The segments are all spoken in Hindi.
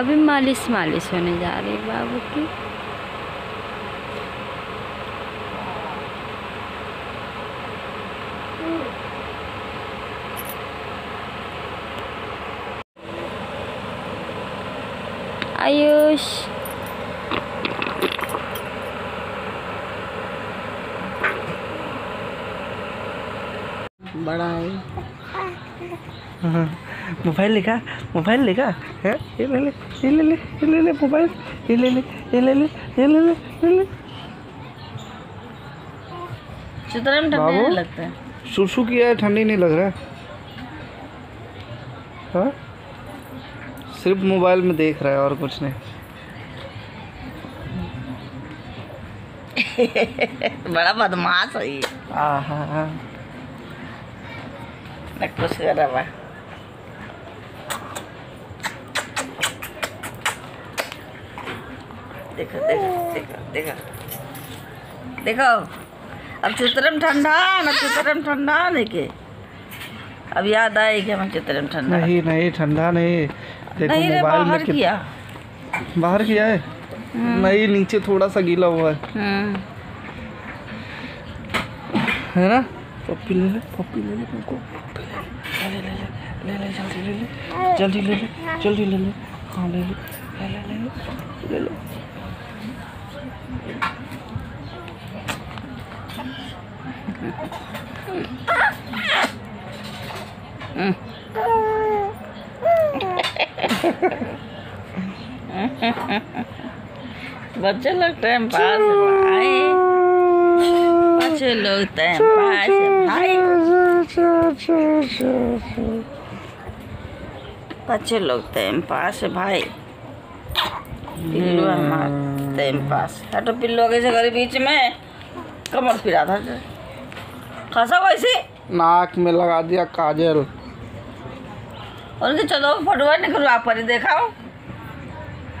अभी मालिश मालिश होने जा रही है बाबू की। आयुष। बड़ा है। मोबाइल लेगा मोबाइल लेगा है? ये ले ले ये ले ले ये ले ले मोबाइल ये ले ले ये ले ले ये ले ले ये ले चित्र में बाबू? ठंडा लगता है। सुसु किया है ठंडी नहीं लग रहा है। हाँ? सिर्फ़ मोबाइल में देख रहा है और कुछ नहीं। बड़ा बदमाश है ये। हाँ हाँ हाँ कुछ कर रहा देखो देखो देखो देखो। देखो अब चित्रम ठंडा ना चित्रम ठंडा लेके। अब याद आए कि हमें चित्रम ठंडा नहीं नहीं ठंडा नहीं। देखो नहीं रे बाहर में किया। बाहर किया है? नहीं नीचे थोड़ा सा गीला हुआ है। हम्म। है ना? पप्पी ले ले पप्पी ले ले तुमको ले ले ले ले जल्दी ले ले जल्दी ले ले जल्दी ले ले। हाँ ले ले ले ले ले ले। बच्चे लोग टाइम पास भाई। बच्चे लोग टाइम पास भाई। बच्चे लोग टाइम पास भाई। पिल्लू टाइम पास हटो पिल्लू आगे से करे बीच में? कमर फिरा था खसा वैसे नाक में लगा दिया काजल। उनके चलो फटुआ निकलवा पर देखाओ।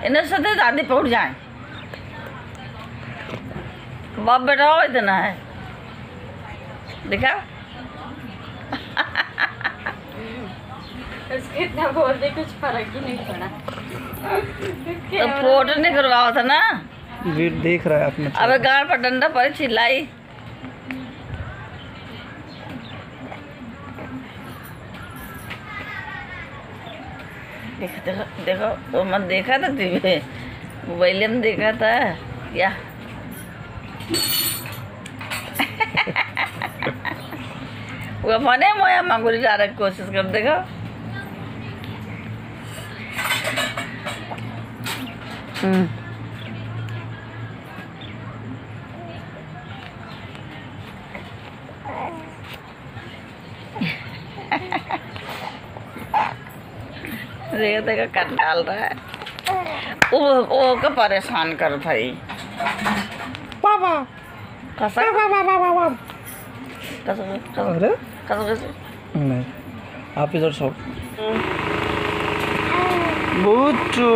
इन्हें सदे दादी पे उठ जाए। बाप बेटा हो इतना है। देखा उसके इतना बोल कुछ फ़र्क ही नहीं पड़ा। तो फ़ोटो निकलवाओ था ना। देख रहा है अपने अबे गाड़ पर डंडा पर चिल्लाई। देखो देखो देखो वो मैं देखा था टीवी? मोबाइल में देखा था। क्या वो मने मोया मांगुरी जा रहा कोशिश कर देखो। हम्म। देखो देखो कर डाल रहा है। वो वो को परेशान कर भाई। पापा। कसा पापा कसा कसा कसा नहीं आप इधर सो बुट्टू।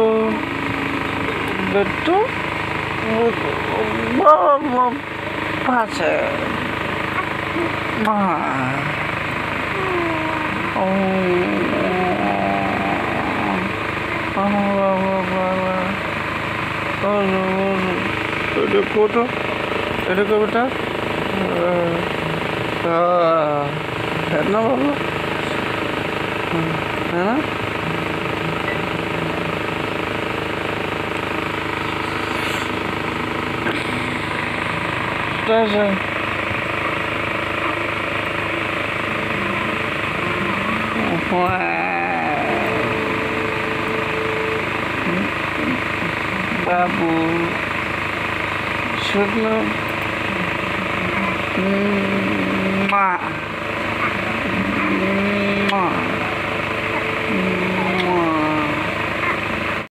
बुट्टू? देखो तो देखो बेटा हाँ, ना बाबू है ना कैसे যাবো শুধু মা